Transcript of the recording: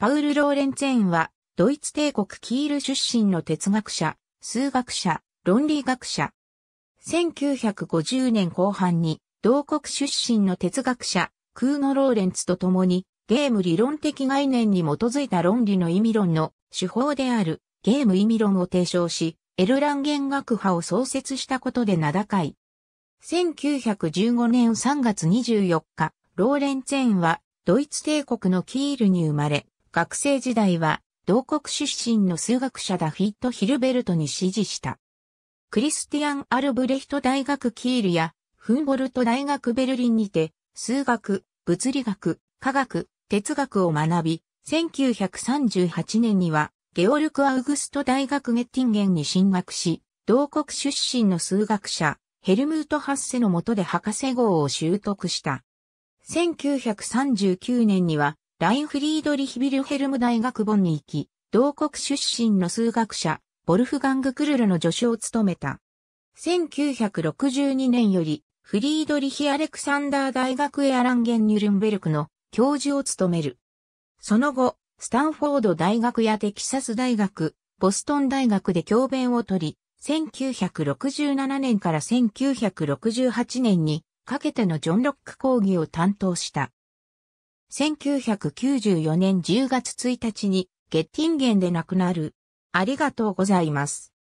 パウル・ローレンツェーンは、ドイツ帝国キール出身の哲学者、数学者、論理学者。1950年後半に、同国出身の哲学者、クーノ・ローレンツと共に、ゲーム理論的概念に基づいた論理の意味論の手法であるゲーム意味論を提唱し、エルランゲン学派を創設したことで名高い。1915年3月24日、ローレンツェーンはドイツ帝国のキールに生まれ、学生時代は同国出身の数学者ダフィット・ヒルベルトに指示した。クリスティアン・アルブレヒト大学キールやフンボルト大学ベルリンにて数学、物理学、科学、哲学を学び、1938年にはゲオルク・アウグスト大学ゲッティンゲンに進学し、同国出身の数学者、ヘルムート・ハッセの下で博士号を習得した。1939年には、ラインフリードリヒビルヘルム大学本に行き、同国出身の数学者、ボルフガング・クルルの助手を務めた。1962年より、フリードリヒ・アレクサンダー大学エアランゲン・ニュルンベルクの教授を務める。その後、スタンフォード大学やテキサス大学、ボストン大学で教鞭を取り、1967年から1968年にかけてのジョン・ロック講義を担当した。1994年10月1日にゲッティンゲンで亡くなる。ありがとうございます。